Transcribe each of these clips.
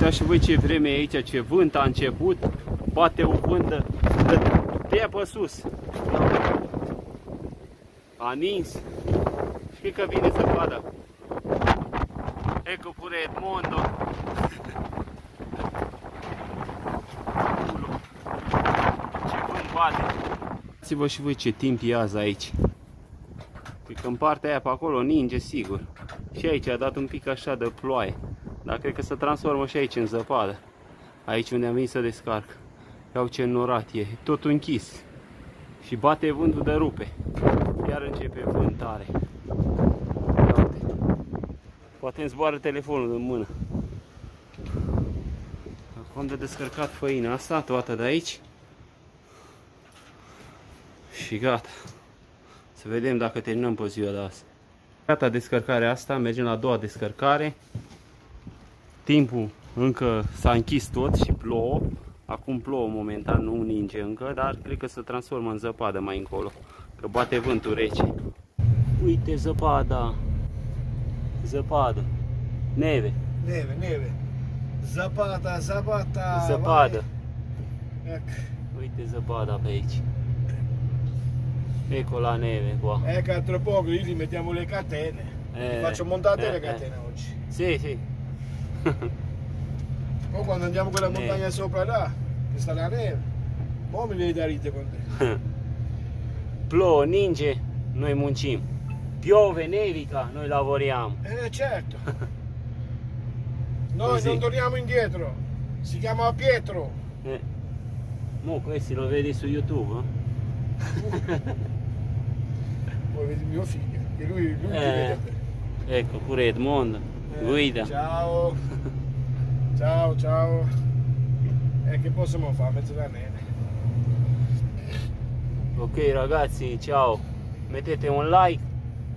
Uitați și voi ce vreme e aici, ce vânt a început, bate o vântă de pe sus. A nins și cred că vine zăpada. Ecco pure Edmondo. Ce vânt bate. Uitați-vă și voi ce timp e azi aici. Cred că în partea aia pe acolo ninge sigur. Și aici a dat un pic așa de ploaie. Dar cred că se transformă și aici în zăpadă. Aici unde am venit să descarc. Iau ce norat e. Tot închis. Și bate vântul de rupe. Iar începe vânt tare. Poate îmi zboară telefonul în mână. Acum de descărcat făina asta, toată de aici. Și gata. Să vedem dacă terminăm pe ziua de azi. Gata descărcarea asta, mergem la a doua descărcare. Timpul încă s-a închis tot și plouă. Acum plouă momentan, nu ninge încă, dar cred că se transformă în zăpadă mai încolo. Că bate vântul rece. Uite zăpada. Zăpadă. Neve. Neve, neve. Zăpada, zăpada. Zăpadă. Ec. Uite zăpada pe aici. Ecco la neve qua. Ecco, tra poco lì gli mettiamo le catene. Eh, Faccio montare eh, le eh. catene oggi. Sì, sì. Poi quando andiamo quella Neve. montagna sopra là, che sta la neve, poi mi vieni da ride con te. Plouă, ninge, noi muncim. Piove, nevica, noi lavoriamo. Eh certo. Noi Così. non torniamo indietro. Si chiama Pietro. Eh. Mo questi lo vedi su YouTube? eh? Poi vedi mio figlio, che lui, lui Eh. vede. Ecco pure Edmondo, Eh, guida. Ciao. ciao, ciao. E che possiamo fare? Mezzo da neve. Ok ragazzi, ciao. Mettete un like,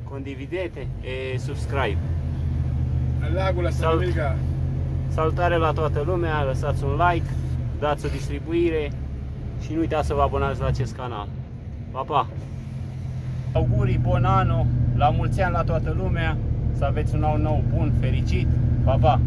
condividete e subscribe. Al lago la Salut. America. Salutare la toată lumea, lăsați un like, dați o distribuire și nu uitați să vă abonați la acest canal. Pa, pa! Augurii, bon anno, la mulți ani la toată lumea, să aveți un an nou bun, fericit, pa, pa!